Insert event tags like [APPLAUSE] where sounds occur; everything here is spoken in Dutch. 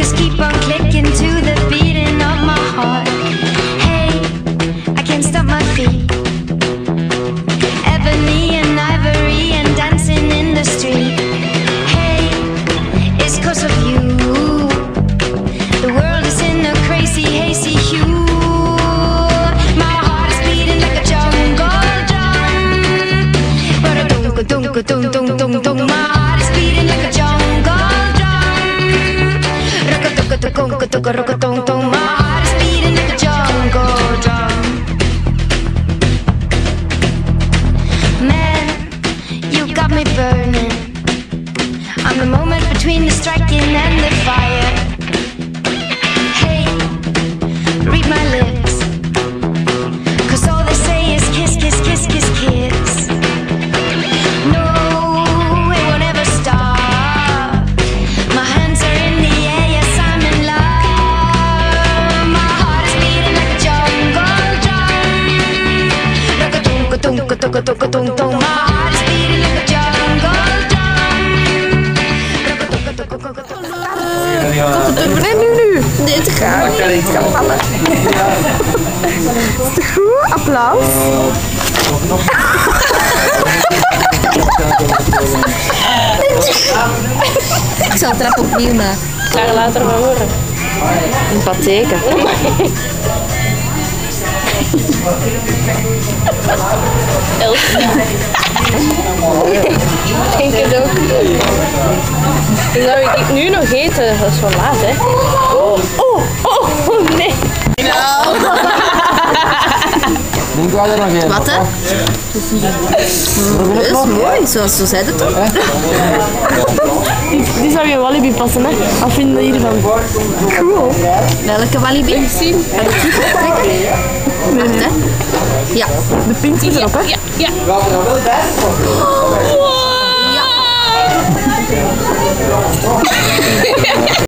Cause keep on clicking to the beating of my heart. Hey, I can't stop my feet. Ebony and ivory and dancing in the street. Hey, of you. The world is in a crazy hazy hue. My heart is beating like a jungle drum. But My heart is beating like a jungle drum. Man, you got me burning. I'm the moment between the striking and the fire. Rock-a-tung-a-tung, tung-tung, My heart is beating like a jungle drum. Rock-a-tung-a-tung-tung. Nee, nu, nu. Dit gaat niet. Het gaat vallen. Is het goed? Applaus. Ik zal het rap opnieuw maken. Ga je later maar horen. Een patheke. Ik denk het ook. Zou ik nu nog eten? Dat is wel laat, hè? Oh, oh, oh, oh nee. Denk wij er nog even? Wat hè? Dat is mooi, zoals zo zei het toch? Zou je walibi passen, hè? Wat vinden jullie hiervan? Cool. Welke [LAUGHS] hè. Ja. De pink is erop, hè? Ja. ja. Wow.